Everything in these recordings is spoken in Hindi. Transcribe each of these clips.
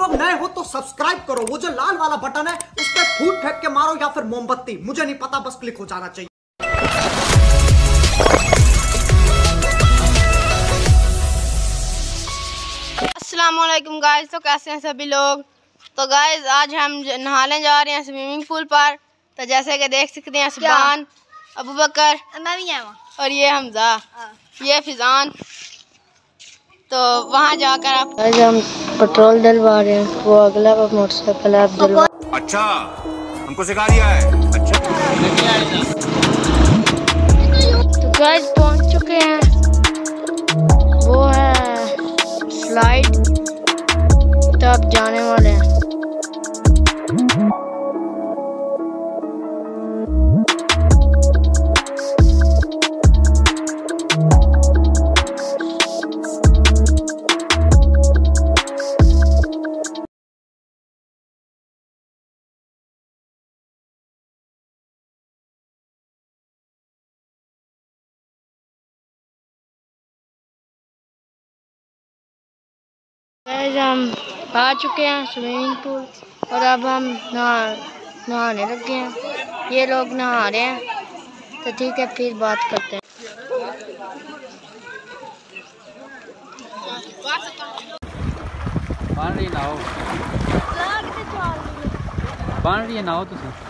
लोग नए हो तो सब्सक्राइब करो। वो जो लाल वाला बटन है उस पर फूट फेंक के मारो या फिर मोमबत्ती। मुझे नहीं पता बस क्लिक हो जाना चाहिए। अस्सलाम वालेकुम गाइस तो कैसे हैं सभी लोग? तो गाइस आज हम नहाने जा रहे हैं स्विमिंग पूल पर। तो जैसे कि देख सकते हैं सुबान अबू बकर मैं भी और ये हमजा। ये फिजान। तो वहाँ जाकर आप आज हम पेट्रोल डलवा रहे हैं वो अगला मोटरसाइकिल है आप डलवा अच्छा हमको सिखा दिया है। अच्छा। तो गाइस पहुँच चुके हैं। वो है स्लाइड तो आप जाने वाले हैं। गाइस हम आ चुके हैं स्विमिंग पूल और अब हम नहा नहाने लग गए हैं। ये लोग नहा रहे हैं। तो ठीक है फिर बात करते हैं। बन रही बन रही है नहाओ तुम।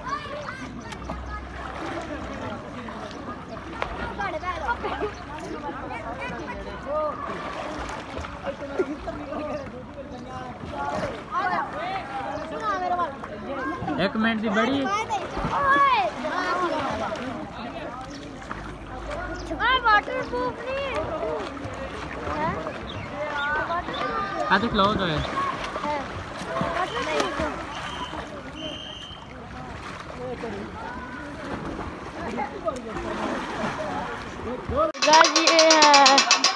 कमेंट की बड़ी। आते खिलाओ तो ये है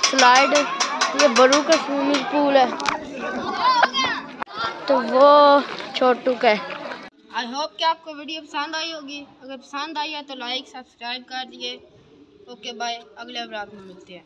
स्लाइड। ये बरू का स्विमिंग पूल है। तो वो छोटू का है। आई होप कि आपको वीडियो पसंद आई होगी। अगर पसंद आई है तो लाइक सब्सक्राइब कर दिए। ओके बाय अगले अब में मिलते हैं।